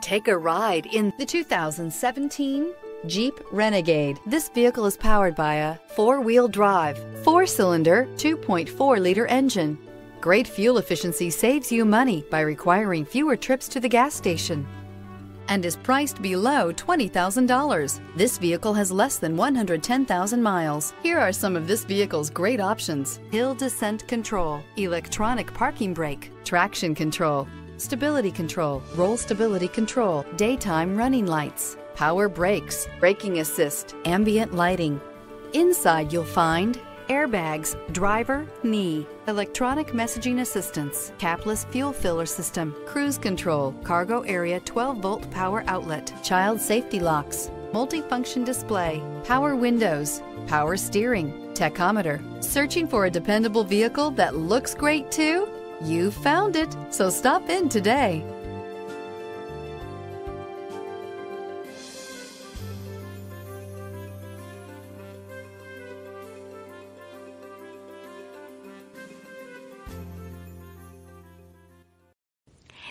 Take a ride in the 2017 Jeep Renegade. This vehicle is powered by a four-wheel drive, four-cylinder, 2.4-liter engine. Great fuel efficiency saves you money by requiring fewer trips to the gas station and is priced below $20,000. This vehicle has less than 110,000 miles. Here are some of this vehicle's great options. Hill descent control, electronic parking brake, traction control, stability control, roll stability control, daytime running lights, power brakes, braking assist, ambient lighting. Inside you'll find airbags, driver, knee, electronic messaging assistance, capless fuel filler system, cruise control, cargo area 12 volt power outlet, child safety locks, multifunction display, power windows, power steering, tachometer. Searching for a dependable vehicle that looks great too? You found it, so stop in today.